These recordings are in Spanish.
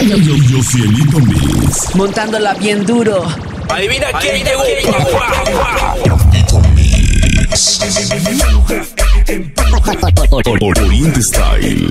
Yo, yo, yo, cielito mix. Montándola bien duro. Adivina quién llegó. Oriente Style.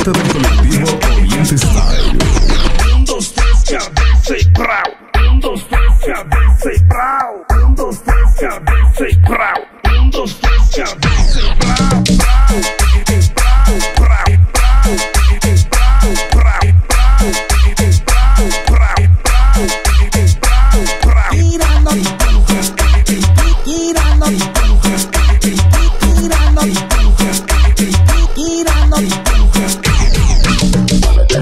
Disfruta del colectivo Oriente Style. Un, dos, tres, cabeza y prau. Un, dos, tres, cabeza y prau. Un, dos, tres, cabeza y prau. Un, dos,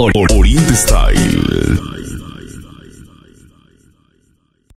Oriente Style.